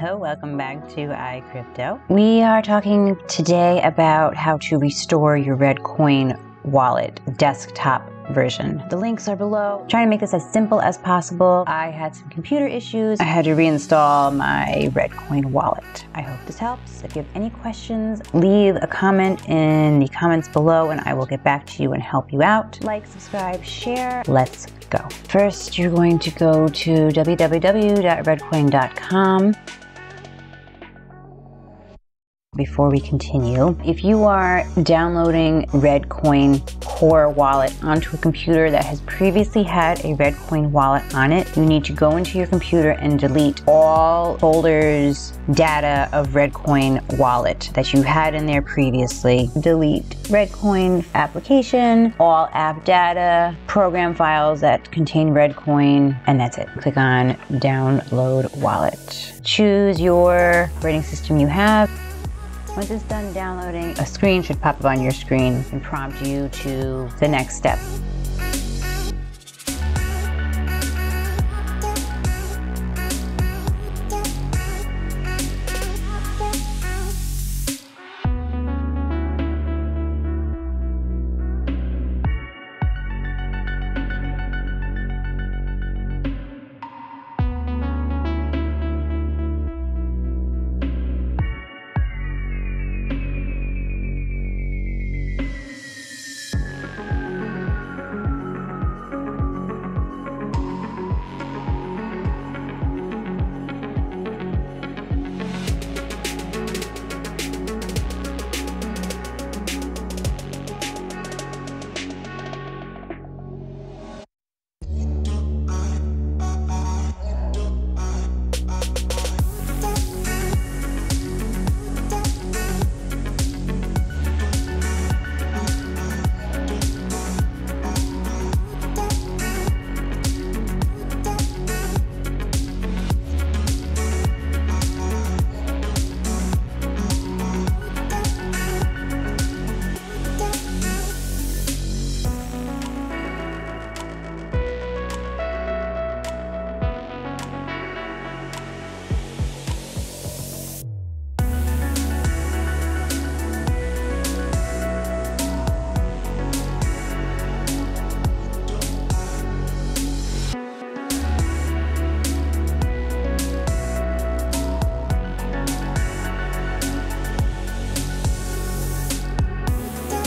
Hello, welcome back to iCrypto. We are talking today about how to restore your Reddcoin wallet desktop version. The links are below. Trying to make this as simple as possible. I had some computer issues. I had to reinstall my Reddcoin wallet. I hope this helps. If you have any questions, leave a comment in the comments below and I will get back to you and help you out. Like, subscribe, share. Let's go. First, you're going to go to www.reddcoin.com before we continue. If you are downloading Reddcoin Core Wallet onto a computer that has previously had a Reddcoin wallet on it, you need to go into your computer and delete all folders, data of Reddcoin wallet that you had in there previously. Delete Reddcoin application, all app data, program files that contain Reddcoin, and that's it. Click on download wallet. Choose your operating system you have. Once it's done downloading, a screen should pop up on your screen and prompt you to the next step.